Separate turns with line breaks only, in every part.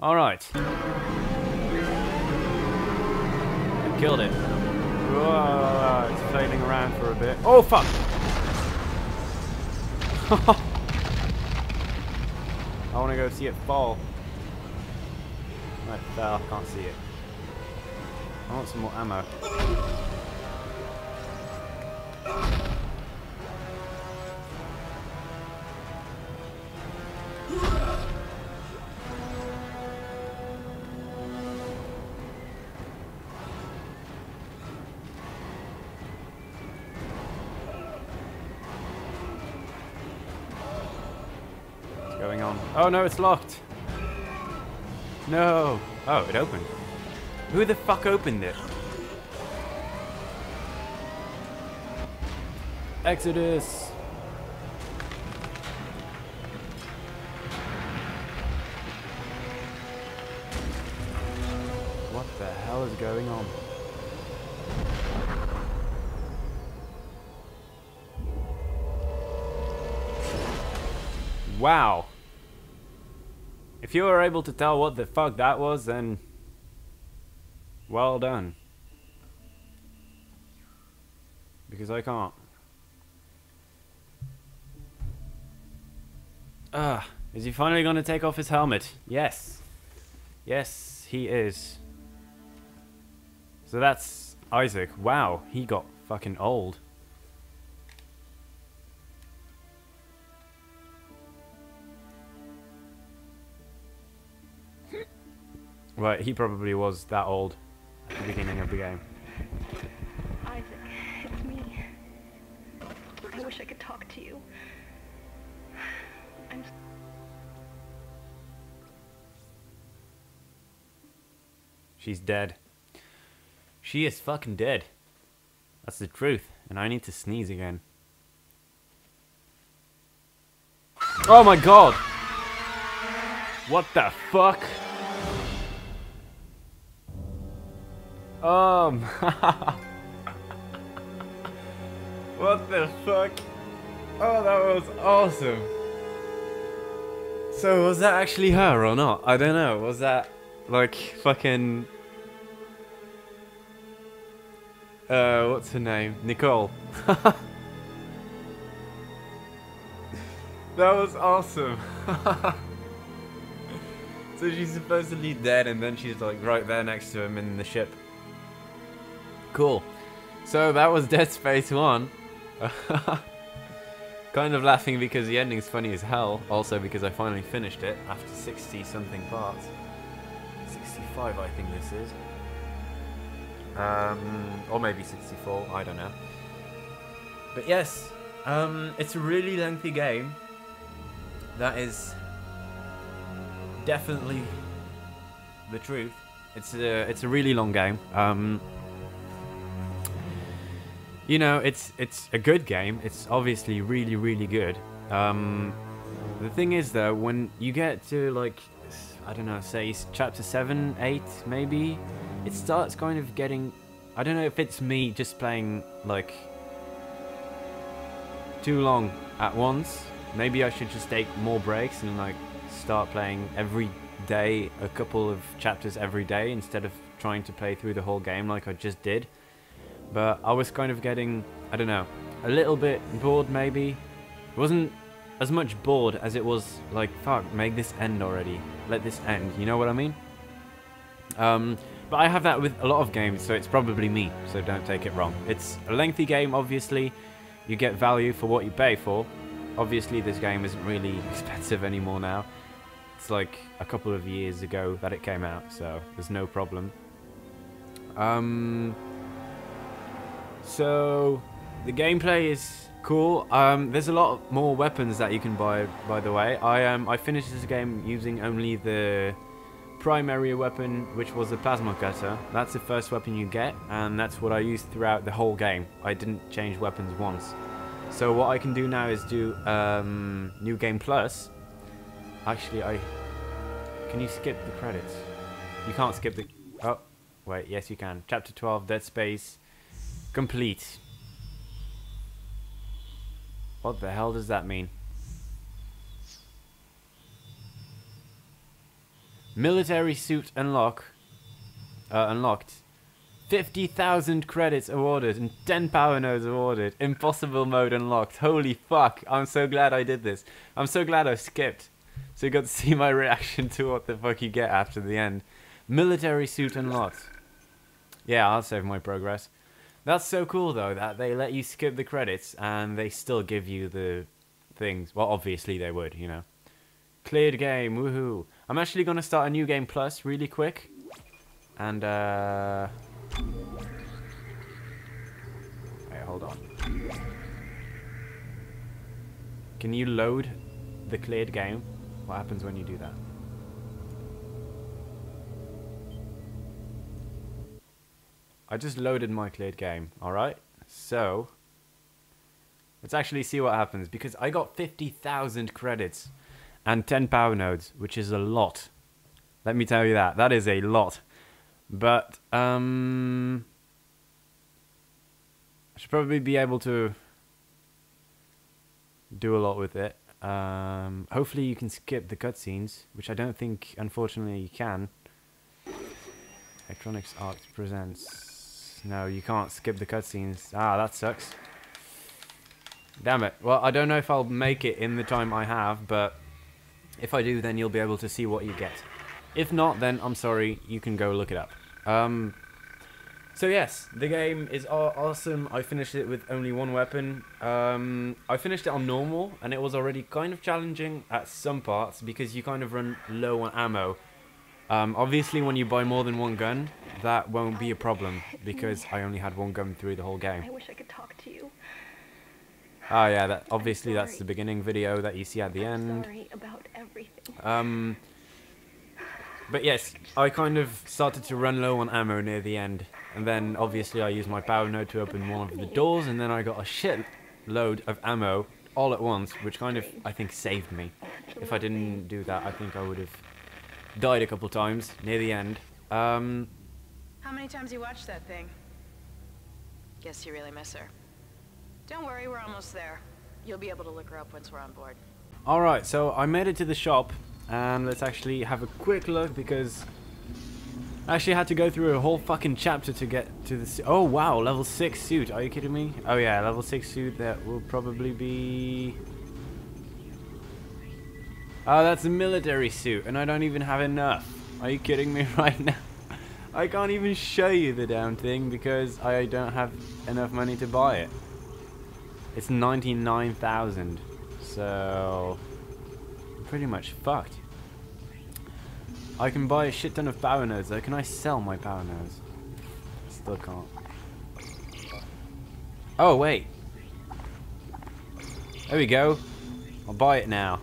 Alright. Killed it. Whoa, it's flailing around for a bit. Oh, fuck! I want to go see it fall. Right, uh, fell. Can't see it. I want some more ammo. On? Oh no, it's locked. No. Oh, it opened. Who the fuck opened it? Exodus. What the hell is going on? Wow. If you were able to tell what the fuck that was, then well done. Because I can't. Ah, is he finally gonna take off his helmet? Yes. Yes, he is. So that's Isaac. Wow, he got fucking old. Right, he probably was that old at the beginning of the game.
Isaac, it's me. I wish I could talk to you. I'm
She's dead. She is fucking dead. That's the truth, and I need to sneeze again. Oh my god! What the fuck? Um. what the fuck? Oh, that was awesome. So, was that actually her or not? I don't know. Was that like fucking. Uh, what's her name? Nicole. that was awesome. so she's supposedly dead, and then she's like right there next to him in the ship. Cool. So that was Dead Space 1. kind of laughing because the ending's funny as hell. Also because I finally finished it after 60 something parts. 65 I think this is. Um, or maybe 64, I don't know. But yes, um, it's a really lengthy game. That is definitely the truth. It's a, it's a really long game. Um, you know, it's it's a good game. It's obviously really really good. Um, the thing is though, when you get to like I don't know, say chapter seven, eight, maybe, it starts kind of getting. I don't know if it's me just playing like too long at once. Maybe I should just take more breaks and like start playing every day, a couple of chapters every day instead of trying to play through the whole game like I just did but I was kind of getting, I don't know, a little bit bored maybe. It wasn't as much bored as it was like, fuck, make this end already. Let this end, you know what I mean? Um, but I have that with a lot of games, so it's probably me, so don't take it wrong. It's a lengthy game, obviously. You get value for what you pay for. Obviously, this game isn't really expensive anymore now. It's like a couple of years ago that it came out, so there's no problem. Um, so the gameplay is cool. Um, there's a lot more weapons that you can buy. By the way, I um I finished this game using only the primary weapon, which was the plasma cutter. That's the first weapon you get, and that's what I used throughout the whole game. I didn't change weapons once. So what I can do now is do um, new game plus. Actually, I can you skip the credits? You can't skip the. Oh, wait. Yes, you can. Chapter 12, Dead Space. Complete. What the hell does that mean? Military suit unlock. Uh, unlocked. 50,000 credits awarded and 10 power nodes awarded. Impossible mode unlocked. Holy fuck. I'm so glad I did this. I'm so glad I skipped. So you got to see my reaction to what the fuck you get after the end. Military suit unlocked. Yeah, I'll save my progress. That's so cool though that they let you skip the credits and they still give you the things. Well, obviously they would, you know. Cleared game, woohoo. I'm actually going to start a new game plus really quick. And, uh... Wait, hold on. Can you load the cleared game? What happens when you do that? I just loaded my cleared game, alright? So, let's actually see what happens, because I got 50,000 credits and 10 power nodes, which is a lot. Let me tell you that. That is a lot. But, um... I should probably be able to do a lot with it. Um, hopefully you can skip the cutscenes, which I don't think, unfortunately, you can. Electronics Arts presents. No, you can't skip the cutscenes. Ah, that sucks. Damn it. Well, I don't know if I'll make it in the time I have, but if I do, then you'll be able to see what you get. If not, then I'm sorry, you can go look it up. Um, so yes, the game is awesome. I finished it with only one weapon. Um, I finished it on normal, and it was already kind of challenging at some parts because you kind of run low on ammo. Um, obviously, when you buy more than one gun, that won't be a problem because I only had one gun through the whole game.
I wish I could talk to you.
Oh yeah, that obviously that's the beginning video that you see at the
I'm
end.
sorry about everything.
Um, but yes, I kind of started to run low on ammo near the end, and then obviously I used my power node to open one of the doors, and then I got a shit load of ammo all at once, which kind of I think saved me. If I didn't do that, I think I would have died a couple times near the end. Um,
How many times you watched that thing? Guess you really miss her. Don't worry, we're almost there. You'll be able to look her up once we're on board.
all right, so I made it to the shop, and let's actually have a quick look because I actually had to go through a whole fucking chapter to get to the. su- Oh wow, level six suit. Are you kidding me? Oh yeah, level six suit. That will probably be. Oh, that's a military suit, and I don't even have enough. Are you kidding me right now? I can't even show you the damn thing because I don't have enough money to buy it. It's 99,000. So, I'm pretty much fucked. I can buy a shit ton of power nodes though. Can I sell my power nodes? Still can't. Oh, wait. There we go. I'll buy it now.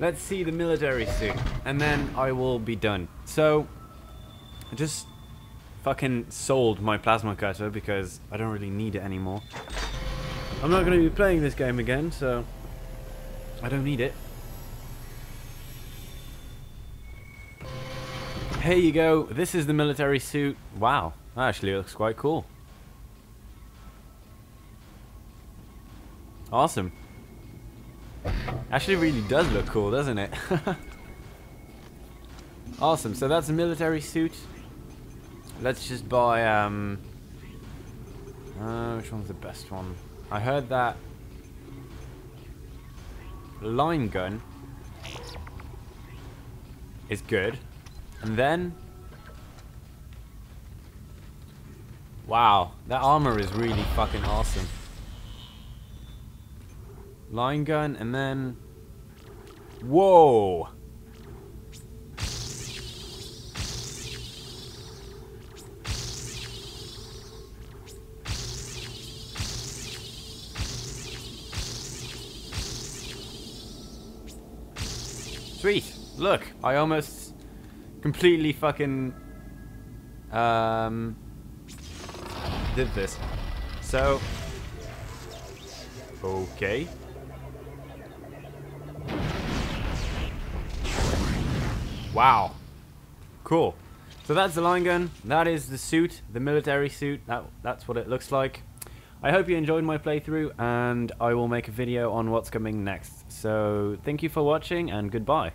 Let's see the military suit. And then I will be done. So, I just fucking sold my plasma cutter because I don't really need it anymore. I'm not going to be playing this game again, so I don't need it. Here you go. This is the military suit. Wow, that actually looks quite cool. Awesome. Actually really does look cool, doesn't it? awesome, so that's a military suit. Let's just buy, um... Uh, which one's the best one? I heard that... Line gun is good. And then... Wow, that armor is really fucking awesome. Line gun, and then... Whoa! Sweet! Look, I almost completely fucking um did this. So okay. Wow. Cool. So that's the line gun. That is the suit, the military suit. That that's what it looks like. I hope you enjoyed my playthrough and I will make a video on what's coming next. So thank you for watching and goodbye.